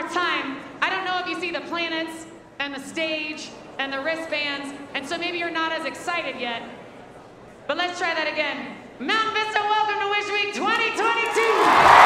hard time. I don't know if you see the planets and the stage and the wristbands, and so maybe you're not as excited yet. But let's try that again. Mount Vista, welcome to Wish Week 2022!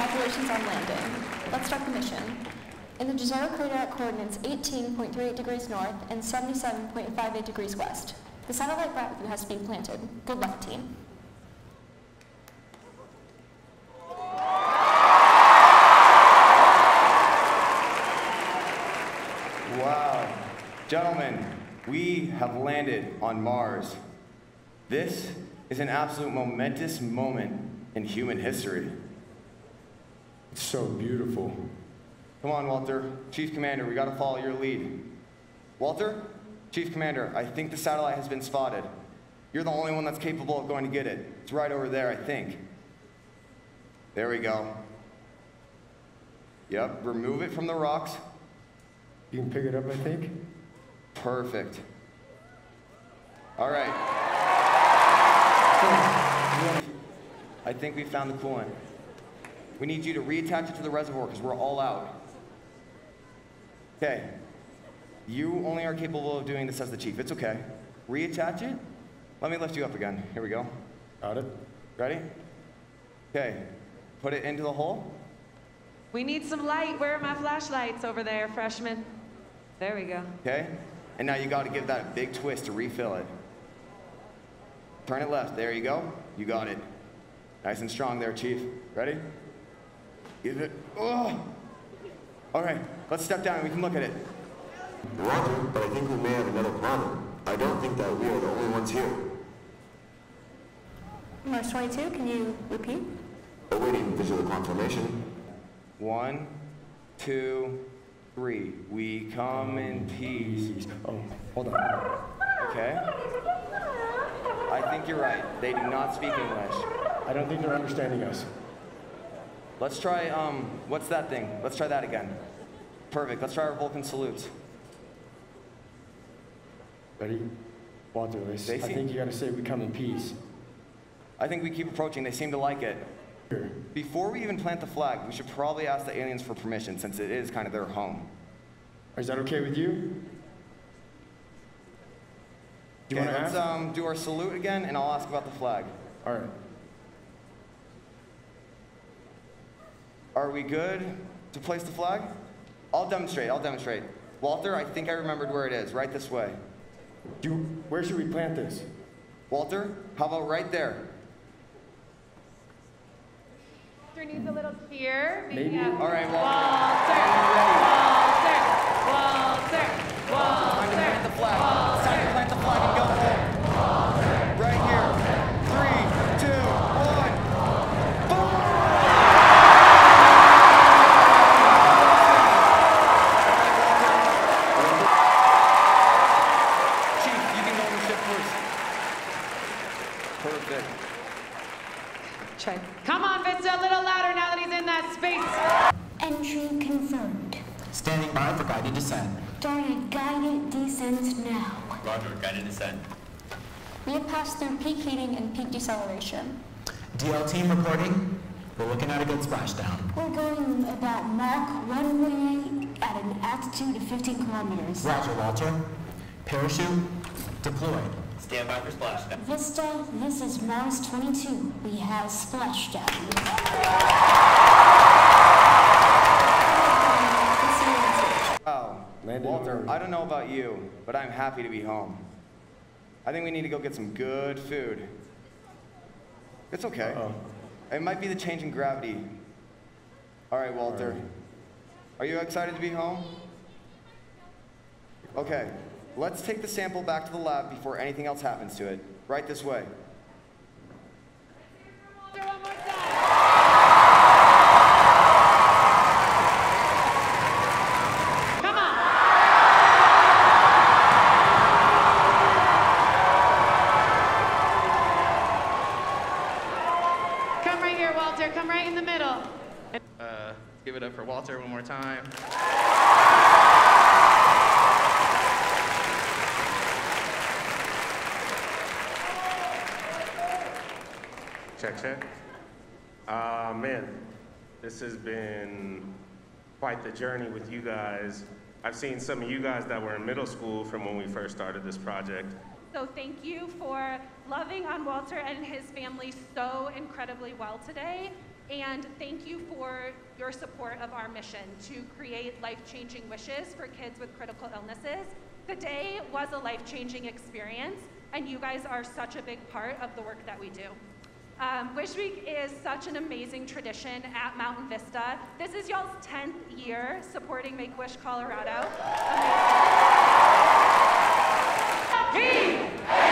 Congratulations on landing. Let's start the mission. In the Jezero crater at coordinates 18.38 degrees north and 77.58 degrees west. The satellite you has to be planted. Good luck, team. Wow. Gentlemen, we have landed on Mars. This is an absolute momentous moment in human history. It's so beautiful. Come on, Walter. Chief Commander, we gotta follow your lead. Walter? Chief Commander, I think the satellite has been spotted. You're the only one that's capable of going to get it. It's right over there, I think. There we go. Yep, remove it from the rocks. You can pick it up, I think. Perfect. All right. Hmm. I think we found the coolant. We need you to reattach it to the reservoir because we're all out. Okay. You only are capable of doing this as the chief. It's okay. Reattach it. Let me lift you up again. Here we go. Got it. Ready? Okay. Put it into the hole. We need some light. Where are my flashlights over there, freshman? There we go. Okay? And now you got to give that a big twist to refill it. Turn it left. There you go. You got it. Nice and strong there, Chief. Ready? Give it. Oh! All right, let's step down and we can look at it. Roger, but I think we may have another problem. I don't think that we are the only ones here. Mars 22, can you repeat? Awaiting visual confirmation. One, two, three. We come in peace. Oh, hold on. Okay? I think you're right. They do not speak English. I don't think they're understanding us. Let's try, um, what's that thing? Let's try that again. Perfect. Let's try our Vulcan salutes. Ready? Walter, I Stacy? think you gotta say we come in peace. I think we keep approaching. They seem to like it. Before we even plant the flag, we should probably ask the aliens for permission since it is kind of their home. Is that okay with you? Do you Okay, let's um, do our salute again, and I'll ask about the flag. All right. Are we good to place the flag? I'll demonstrate. I'll demonstrate. Walter, I think I remembered where it is. Right this way. Do, where should we plant this? Walter, how about right there? Walter needs a little cheer. Maybe. uh, All right, Walter. Walter. Walter. Walter. Time to plant the Walter. flag. It's time to plant the flag and go home. Right here. Three, two, one. Chief, you can go on the ship first. Perfect. Try. Come on, Vista, a little louder now that he's in that space. Entry confirmed. Standing by for guided descent. Started guided descent now. Roger, guided descent. We have passed through peak heating and peak deceleration. DL team reporting. We're looking at a good splashdown. We're going about Mach runway at an altitude of 15 kilometers. Roger, Walter. Parachute deployed. Stand by for splashdown. Vista, this is Mars 22. We have splashdown. Walter, I don't know about you, but I'm happy to be home. I think we need to go get some good food. It's okay. Oh, It might be the change in gravity. All right, Walter. Alright. Are you excited to be home? Okay, let's take the sample back to the lab before anything else happens to it. Right this way. Walter, one more time. Come on. Come right here, Walter. Come right in the middle. Uh, give it up for Walter one more time. Check, check. Uh, man, this has been quite the journey with you guys. I've seen some of you guys that were in middle school from when we first started this project. So thank you for loving on Walter and his family so incredibly well today. And thank you for your support of our mission to create life-changing wishes for kids with critical illnesses. Today was a life-changing experience, and you guys are such a big part of the work that we do. Um, Wish Week is such an amazing tradition at Mountain Vista. This is y'all's 10th year supporting Make Wish Colorado. Amazing. Rio!